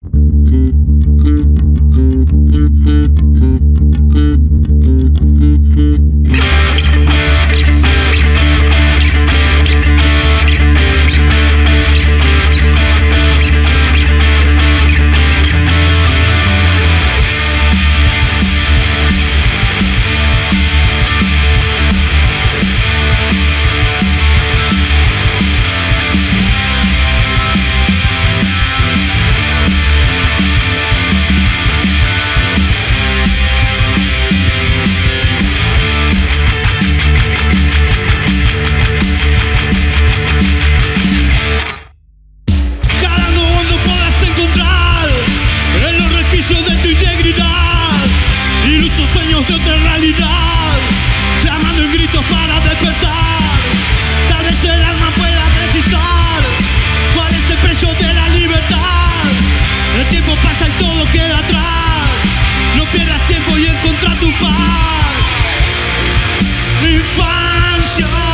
Thank you. Show.